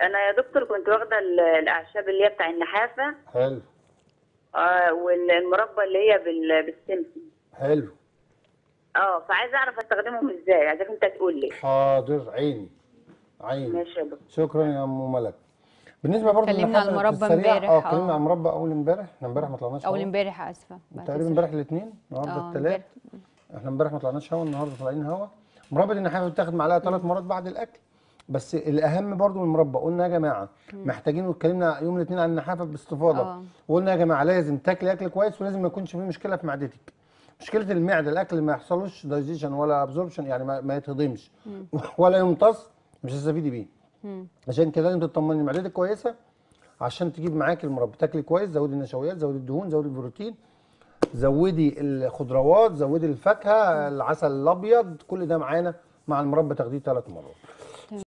أنا يا دكتور كنت واخدة ال- الأعشاب اللي هي بتاع النحافة. حلو. آه والمربى اللي هي بال- بالسمسم حلو. آه فعايزة أعرف أستخدمهم إزاي. عايزاك أنت تقول لي. حاضر. عيني. عيني. ماشي يا دكتور. شكرا يا ام ملك. بالنسبة برضه اتكلمنا عن المربى امبارح، آه آه. اتكلمنا عن المربى أول امبارح. إحنا امبارح ما طلعناش أول. امبارح آسفة. تقريبا امبارح الاثنين النهارده آه الثلاث إحنا امبارح ما طلعناش هوا النهارده طالعين هوا. مربى النحافة بتاخد معلقة ثلاث مرات بعد الأكل. بس الأهم برضو من المربى قلنا يا جماعة محتاجين واتكلمنا يوم الاثنين عن النحافة باستفاضة. آه. وقلنا يا جماعة لازم تاكلي أكل كويس ولازم ما يكونش فيه مشكلة في معدتك. مشكلة المعدة الأكل ما يحصلوش دايجيشن ولا absorption يعني ما, ما يتهضمش. ولا يمتص مش هتستفيدي بيه. عشان كده لازم تطمني معدتك كويسة؟ عشان تجيب معاكي المربى. تاكلي كويس زودي النشويات زودي الدهون زودي البروتين زودي الخضروات زودي الفاكهة العسل الأبيض كل ده معانا مع المربى تاخديه ثلاث مرات.